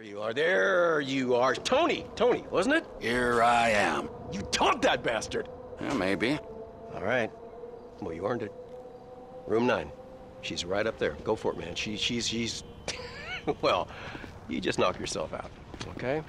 There you are. There you are. Tony. Tony, wasn't it? Here I am. You taught that bastard. Yeah, maybe. All right. Well, you earned it. Room nine. She's right up there. Go for it, man. She, she's, she's. well, you just knock yourself out. Okay.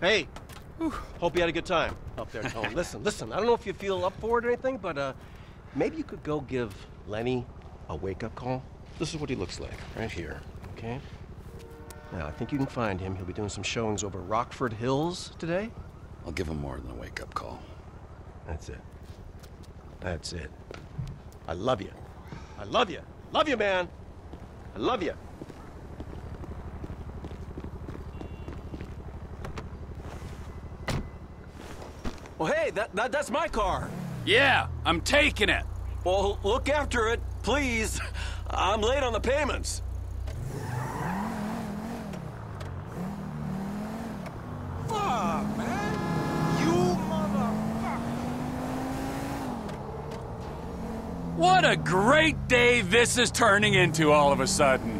Hey, Whew. hope you had a good time up there, Tone. listen, listen, I don't know if you feel up for it or anything, but uh, maybe you could go give Lenny a wake-up call. This is what he looks like, right here, okay? Now, I think you can find him. He'll be doing some showings over Rockford Hills today. I'll give him more than a wake-up call. That's it. That's it. I love you. I love you. Love you, man. I love you. Well, hey, that, that that's my car. Yeah, I'm taking it. Well, look after it, please. I'm late on the payments. Fuck, man. You motherfucker. What a great day this is turning into all of a sudden.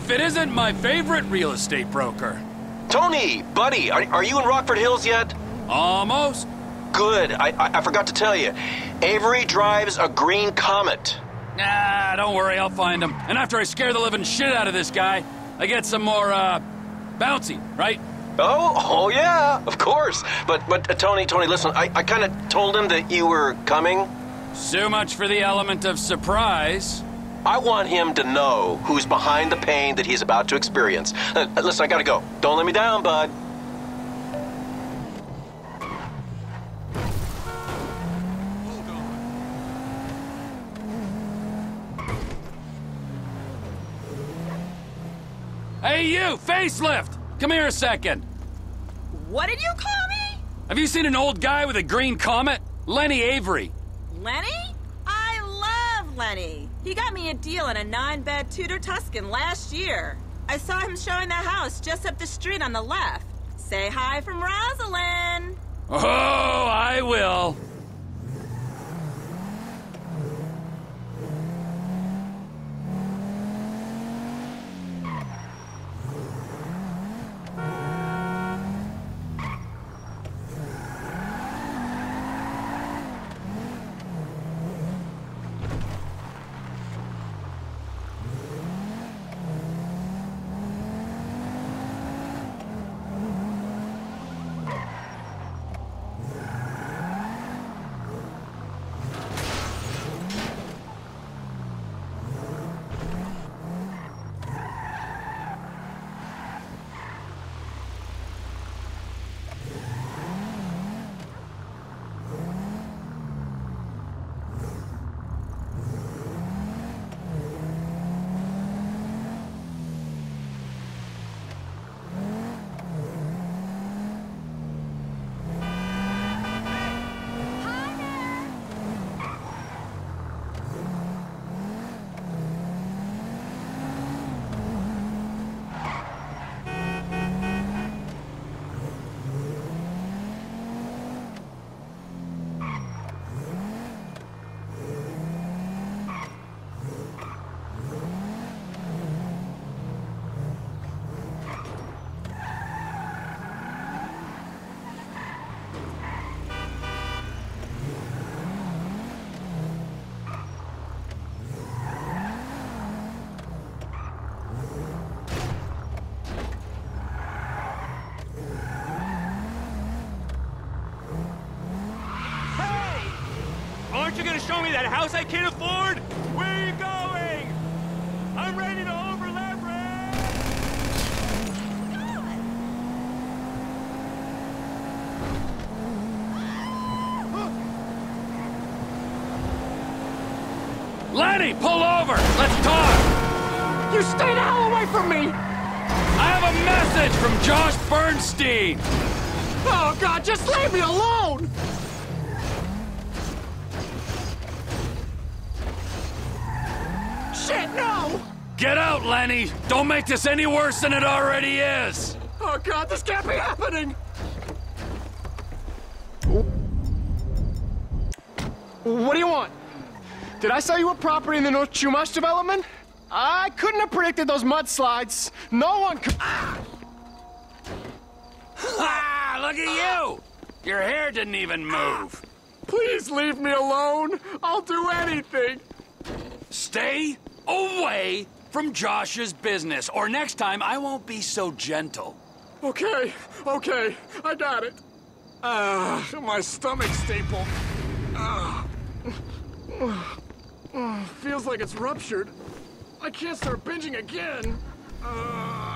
If it isn't my favorite real estate broker. Tony, buddy, are, are you in Rockford Hills yet? Almost. Good. I, I, I forgot to tell you. Avery drives a green comet. Nah, don't worry, I'll find him. And after I scare the living shit out of this guy, I get some more, uh, bouncy, right? Oh, oh yeah, of course. But, but uh, Tony, Tony, listen, I, I kind of told him that you were coming. So much for the element of surprise. I want him to know who's behind the pain that he's about to experience. Uh, listen, I gotta go. Don't let me down, bud. Hey, you, facelift! Come here a second. What did you call me? Have you seen an old guy with a green comet? Lenny Avery. Lenny? I love Lenny. He got me a deal on a nine bed Tudor Tuscan last year. I saw him showing the house just up the street on the left. Say hi from Rosalind. Oh, I will. That house I can't afford? Where are you going? I'm ready to! Lenny, pull over! Let's talk! You stay the hell away from me! I have a message from Josh Bernstein! Oh, God, just leave me alone! Get out, Lenny! Don't make this any worse than it already is! Oh, God, this can't be happening! What do you want? Did I sell you a property in the North Chumash development? I couldn't have predicted those mudslides. No one could. Ah! Ah, look at you! Your hair didn't even move. Please leave me alone. I'll do anything. Stay away from Josh's business, or next time I won't be so gentle. Okay, okay, I got it. Ah, my stomach staple. Ah. Ah, feels like it's ruptured. I can't start binging again. Ah.